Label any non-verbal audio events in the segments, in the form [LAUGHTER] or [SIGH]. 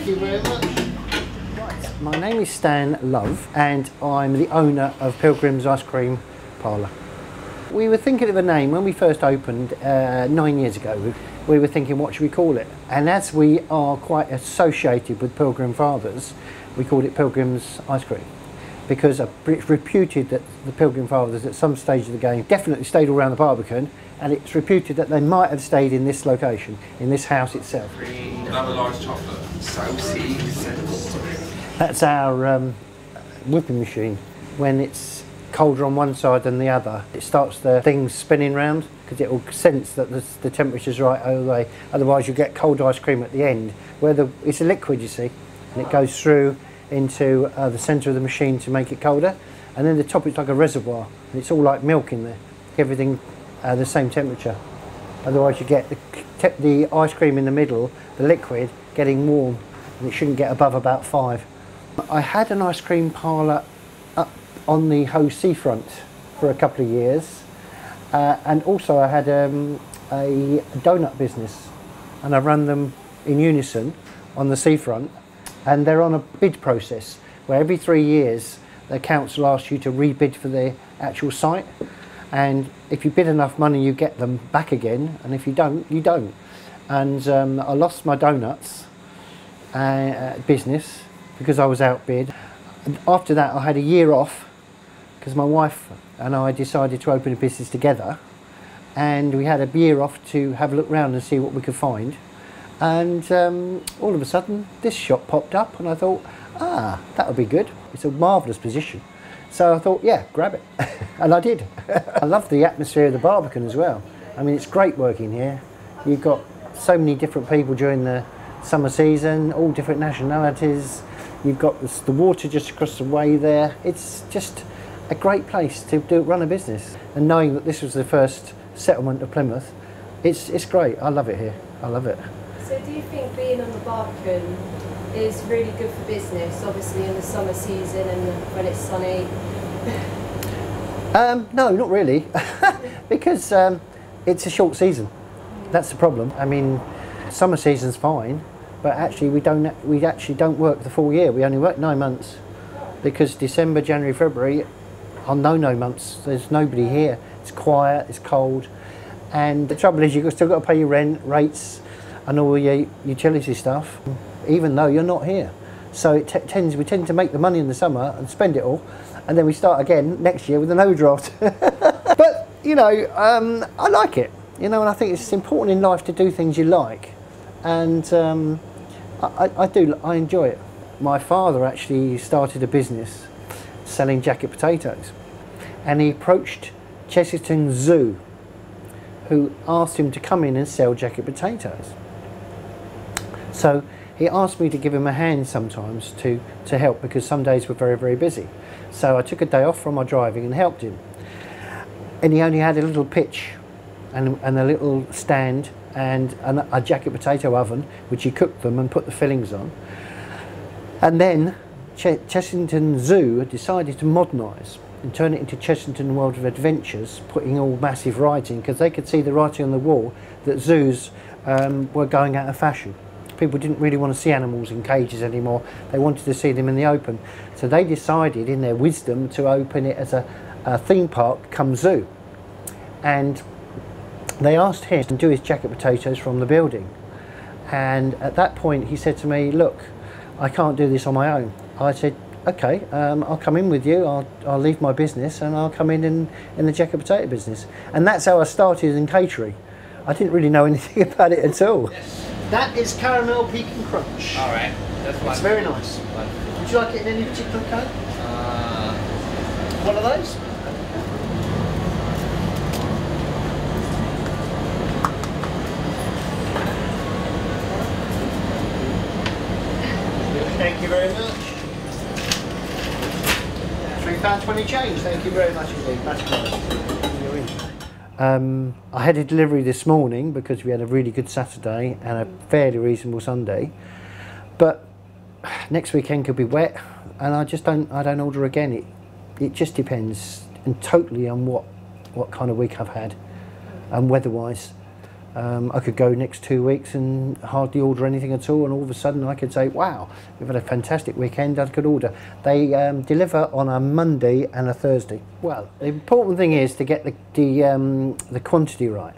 20 change, thank you very much. My name is Stan Love and I'm the owner of Pilgrim's Ice Cream Parlour. We were thinking of a name when we first opened uh, nine years ago. We, we were thinking, what should we call it? And as we are quite associated with Pilgrim Fathers, we called it Pilgrim's Ice Cream because it's reputed that the Pilgrim Fathers at some stage of the game definitely stayed all around the Barbican and it's reputed that they might have stayed in this location, in this house itself. Another large chocolate. That's our um, whipping machine. When it's colder on one side than the other, it starts the things spinning round because it will sense that the, the temperature's right over the way. Otherwise you get cold ice cream at the end where the, it's a liquid you see and it goes through into uh, the centre of the machine to make it colder and then the top is like a reservoir and it's all like milk in there. Everything uh, the same temperature. Otherwise you get the, the ice cream in the middle, the liquid, getting warm and it shouldn't get above about five. I had an ice cream parlour up on the Hoe seafront for a couple of years uh, and also I had um, a donut business and I run them in unison on the seafront and they're on a bid process where every three years the council asks you to rebid for the actual site and if you bid enough money you get them back again. And if you don't you don't. And um, I lost my donuts uh, business because I was outbid. And after that I had a year off because my wife and I decided to open a business together. And we had a year off to have a look around and see what we could find. And um, all of a sudden this shop popped up and I thought ah that would be good. It's a marvellous position. So I thought yeah grab it [LAUGHS] and I did I love the atmosphere of the Barbican as well I mean it's great working here you've got so many different people during the summer season all different nationalities you've got the water just across the way there it's just a great place to do run a business. And knowing that this was the first settlement of Plymouth, it's it's great. I love it here. I love it. So do you think being on the Barbican is really good for business, obviously in the summer season and when it's sunny? [LAUGHS] Um, no, not really, [LAUGHS] because um, it's a short season. That's the problem. I mean, summer season's fine, but actually we don't we actually don't work the full year. We only work nine months because December, January, February on no-no months, there's nobody here. It's quiet, it's cold, and the trouble is you've still got to pay your rent, rates, and all your utility stuff, even though you're not here. So it tends we tend to make the money in the summer and spend it all, and then we start again next year with an overdraft. [LAUGHS] but you know, um, I like it. You know, and I think it's important in life to do things you like, and um, I, I do. I enjoy it. My father actually started a business selling jacket potatoes. And he approached Chessington Zoo, who asked him to come in and sell jacket potatoes. So he asked me to give him a hand sometimes to, to help because some days were very, very busy. So I took a day off from my driving and helped him. And he only had a little pitch and, and a little stand and an, a jacket potato oven, which he cooked them and put the fillings on. And then Ch Chessington Zoo decided to modernise and turn it into Chessington World of Adventures, putting all massive writing because they could see the writing on the wall that zoos um, were going out of fashion. People didn't really want to see animals in cages anymore. They wanted to see them in the open. So they decided, in their wisdom, to open it as a, a theme park come zoo. And they asked him to do his jacket potatoes from the building. And at that point, he said to me, look, I can't do this on my own. I said, okay, um, I'll come in with you, I'll, I'll leave my business and I'll come in, in in the jacket potato business. And that's how I started in catering. I didn't really know [LAUGHS] anything about it at all. That is caramel pecan crunch. All right, that's one. It's very nice. Would you like it in any particular colour? Uh, one of those? Thank you very much. £3.20 change, thank you very much indeed. Um, I had a delivery this morning because we had a really good Saturday and a fairly reasonable Sunday. But next weekend could be wet and I just don't I don't order again. It it just depends and totally on what what kind of week I've had and weather wise. Um, I could go next two weeks and hardly order anything at all, and all of a sudden I could say, "Wow, we've had a fantastic weekend." I could order. They um, deliver on a Monday and a Thursday. Well, the important thing is to get the the, um, the quantity right,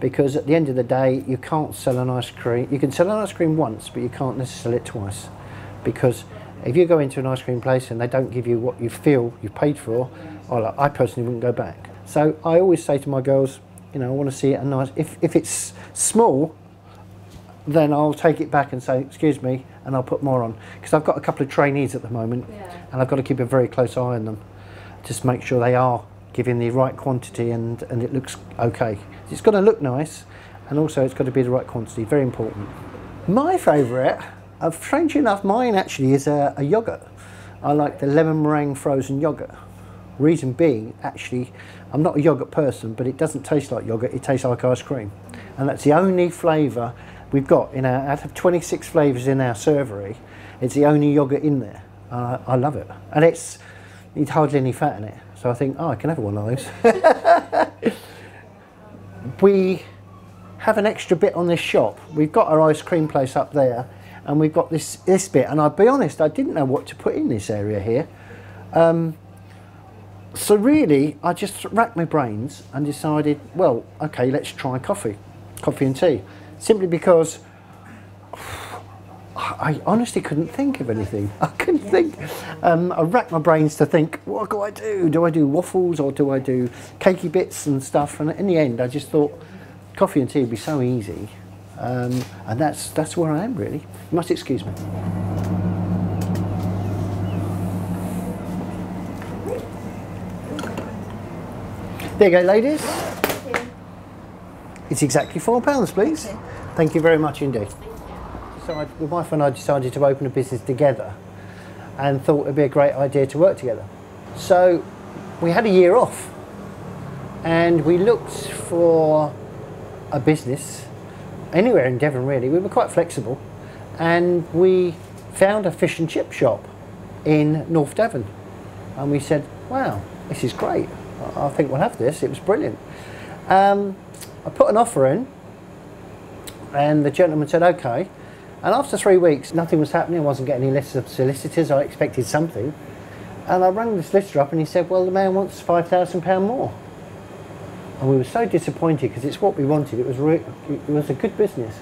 because at the end of the day, you can't sell an ice cream. You can sell an ice cream once, but you can't necessarily sell it twice, because if you go into an ice cream place and they don't give you what you feel you've paid for, I personally wouldn't go back. So I always say to my girls, you know, I want to see it a nice. If if it's small, then I'll take it back and say, excuse me, and I'll put more on because I've got a couple of trainees at the moment, Yeah. and I've got to keep a very close eye on them, just make sure they are giving the right quantity and and it looks okay. It's got to look nice, and also it's got to be the right quantity. Very important. My favourite, uh, strangely enough, mine actually is a, a yogurt. I like the lemon meringue frozen yogurt. Reason being, actually, I'm not a yogurt person, but it doesn't taste like yogurt. It tastes like ice cream, and that's the only flavour we've got in our. Out of 26 flavours in our servery, it's the only yogurt in there. Uh, I love it, and it's it's hardly any fat in it. So I think, oh, I can have one of those. [LAUGHS] we have an extra bit on this shop. We've got our ice cream place up there, and we've got this this bit. And I'll be honest, I didn't know what to put in this area here. Um, so really, I just racked my brains and decided, well, okay, let's try coffee, coffee and tea, simply because [SIGHS] I honestly couldn't think of anything. [LAUGHS] I couldn't think. Um, I racked my brains to think, what do I do? Do I do waffles or do I do cakey bits and stuff? And in the end, I just thought coffee and tea would be so easy, um, and that's that's where I am really. You must excuse me. There you go, ladies. It's exactly four pounds, please. Thank you very much indeed. So I, my wife and I decided to open a business together and thought it'd be a great idea to work together. So we had a year off and we looked for a business anywhere in Devon really. We were quite flexible and we found a fish and chip shop in North Devon and we said, wow, this is great. I think we'll have this. It was brilliant. Um, I put an offer in and the gentleman said, okay. And after three weeks, nothing was happening. I wasn't getting any lists of solicitors. I expected something. And I rang the solicitor up and he said, well, the man wants £5,000 more. And we were so disappointed because it's what we wanted. It was, it was a good business.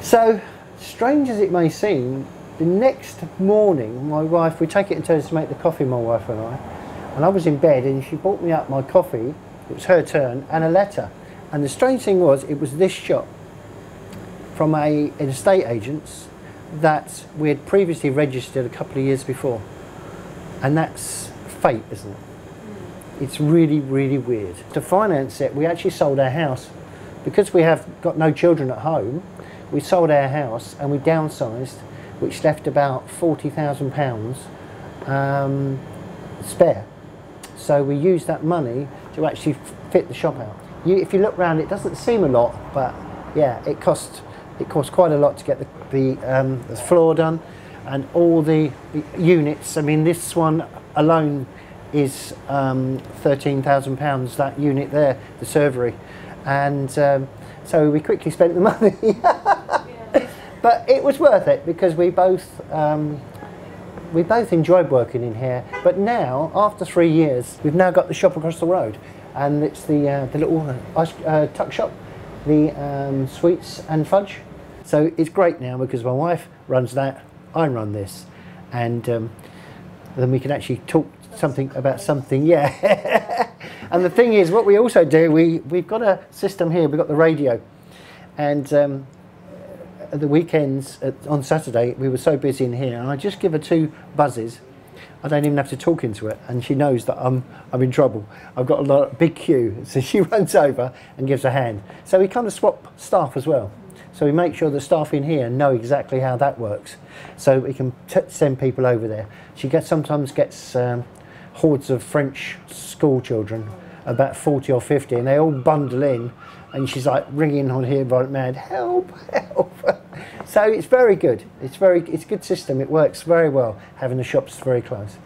So, strange as it may seem, the next morning, my wife, we take it in turns to make the coffee, my wife and I, and I was in bed and she brought me up my coffee, it was her turn, and a letter. And the strange thing was, it was this shop from a, an estate agent's that we had previously registered a couple of years before. And that's fate, isn't it? It's really, really weird. To finance it, we actually sold our house. Because we have got no children at home, we sold our house and we downsized, which left about £40,000 um, spare. So we use that money to actually fit the shop out. You, if you look round, it doesn't seem a lot, but yeah, it cost it cost quite a lot to get the the, um, the floor done and all the, the units. I mean, this one alone is um, thirteen thousand pounds. That unit there, the servery, and um, so we quickly spent the [LAUGHS] money. but it was worth it because we both um, we both enjoyed working in here. But now, after three years, we've now got the shop across the road, and it's the uh, the little ice uh, tuck shop, the um, sweets and fudge. So it's great now because my wife runs that, I run this, and um, then we can actually talk something about something. Yeah. [LAUGHS] and the thing is, what we also do, we we've got a system here. We've got the radio, and um, the weekends at, on Saturday, we were so busy in here, and I just give her two buzzes. I don't even have to talk into it, and she knows that I'm I'm in trouble. I've got a lot, of big queue, [LAUGHS] so she runs over and gives a hand. So we kind of swap staff as well. So we make sure the staff in here know exactly how that works, so we can send people over there. She gets sometimes gets um, hordes of French school children, about forty or fifty, and they all bundle in, and she's like ringing on here right mad, help, help. [LAUGHS] so it's very good. It's very it's a good system. It works very well having the shops very close.